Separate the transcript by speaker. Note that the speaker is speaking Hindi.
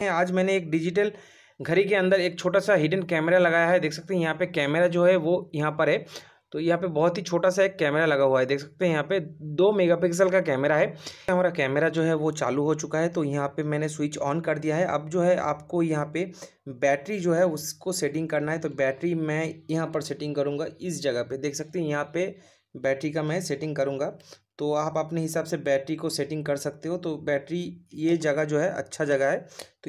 Speaker 1: आज मैंने एक डिजिटल घड़ी के अंदर एक छोटा सा हिडन कैमरा लगाया है। देख सकते हैं यहाँ पे कैमरा जो है वो यहाँ पर है। तो यहाँ पे बहुत ही छोटा सा एक कैमरा लगा हुआ है। देख सकते हैं यहाँ पे दो मेगापिक्सल का कैमरा है। हमारा कैमरा जो है वो चालू हो चुका है। तो यहाँ पे मैंने स्विच ऑन कर दिया है। अब जो है आपको यहाँ पे बैटरी जो है उसको सेटिंग करना है। तो बैटरी मैं यहाँ पर सेटिंग करूँगा इस जगह पर देख सकते हैं यहाँ पे बैटरी का मैं सेटिंग करूँगा। तो आप अपने हिसाब से बैटरी को सेटिंग कर सकते हो। तो बैटरी ये जगह जो है अच्छा जगह है। तो